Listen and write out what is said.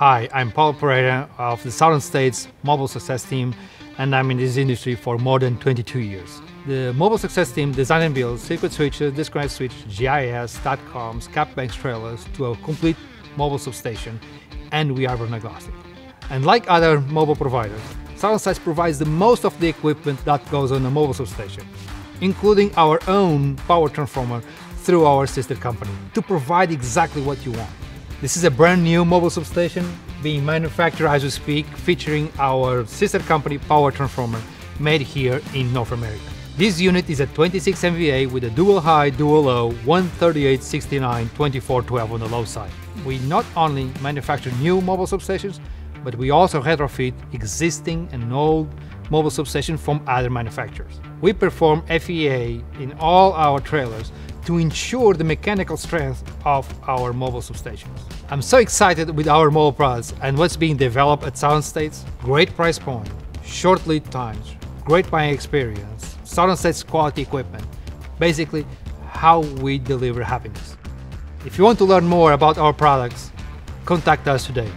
Hi, I'm Paul Pereira of the Southern States Mobile Success Team, and I'm in this industry for more than 22 years. The Mobile Success Team design and builds circuit switches, disconnect switch, GIS, cap banks trailers to a complete mobile substation, and we are burn agnostic. And like other mobile providers, Southern States provides the most of the equipment that goes on a mobile substation, including our own power transformer through our sister company, to provide exactly what you want. This is a brand new mobile substation being manufactured as we speak, featuring our sister company Power Transformer, made here in North America. This unit is a 26 MVA with a dual high, dual low, 138, 69, 24, 12 on the low side. We not only manufacture new mobile substations, but we also retrofit existing and old mobile substations from other manufacturers. We perform FEA in all our trailers to ensure the mechanical strength of our mobile substations. I'm so excited with our mobile products and what's being developed at Southern States. Great price point, short lead times, great buying experience, Southern States quality equipment. Basically, how we deliver happiness. If you want to learn more about our products, contact us today.